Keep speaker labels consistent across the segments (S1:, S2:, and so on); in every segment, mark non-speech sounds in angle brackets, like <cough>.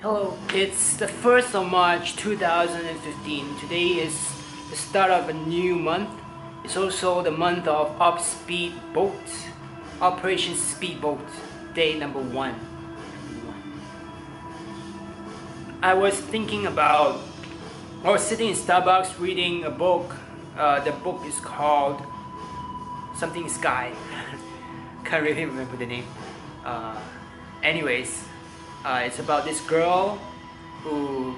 S1: Hello, it's the 1st of March 2015. Today is the start of a new month. It's also the month of Op Speedboat, Operation Speedboat, day number one. I was thinking about, I was sitting in Starbucks reading a book. Uh, the book is called something Sky. <laughs> Can't really remember the name. Uh, anyways, uh, it's about this girl who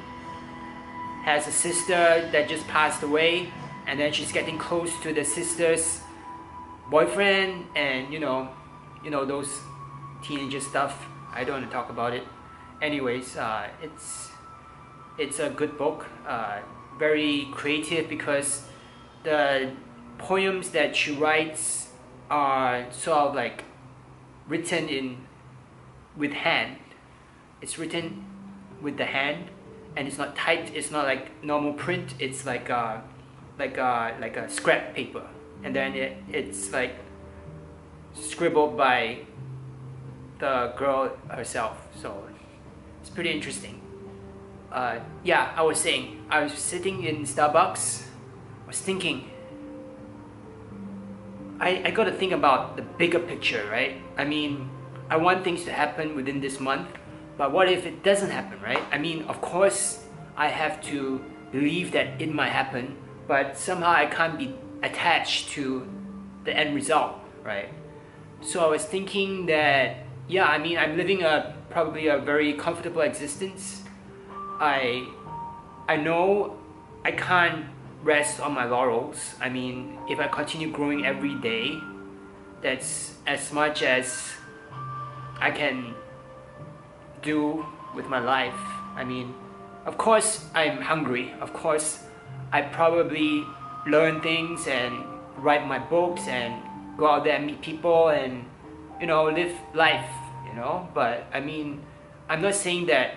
S1: has a sister that just passed away, and then she's getting close to the sister's boyfriend, and you know, you know those teenager stuff. I don't want to talk about it. Anyways, uh, it's it's a good book, uh, very creative because the poems that she writes are sort of like written in with hand it's written with the hand and it's not typed it's not like normal print it's like a like a like a scrap paper. And then it, it's like scribbled by the girl herself. So it's pretty interesting. Uh, yeah I was saying I was sitting in Starbucks I was thinking I, I got to think about the bigger picture right? I mean I want things to happen within this month but what if it doesn't happen, right? I mean, of course, I have to believe that it might happen, but somehow I can't be attached to the end result, right? So I was thinking that, yeah, I mean, I'm living a probably a very comfortable existence. I, I know I can't rest on my laurels. I mean, if I continue growing every day, that's as much as I can do with my life. I mean, of course I'm hungry. Of course I probably learn things and write my books and go out there and meet people and you know live life, you know. But I mean, I'm not saying that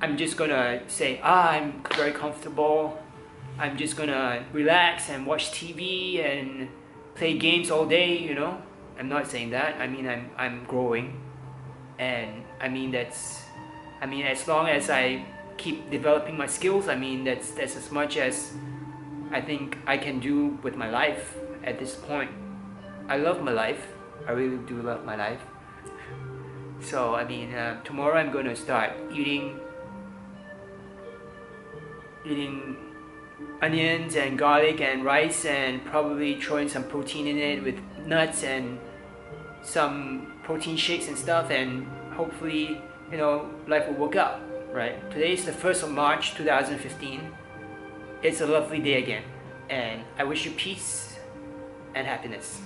S1: I'm just gonna say, ah, I'm very comfortable. I'm just gonna relax and watch TV and play games all day, you know. I'm not saying that. I mean, I'm I'm growing and I mean that's I mean as long as I keep developing my skills I mean that's that's as much as I think I can do with my life at this point. I love my life. I really do love my life. So I mean uh, tomorrow I'm gonna start eating eating onions and garlic and rice and probably throwing some protein in it with nuts and some protein shakes and stuff and hopefully you know life will work out right? Today is the 1st of March 2015 it's a lovely day again and I wish you peace and happiness